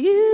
You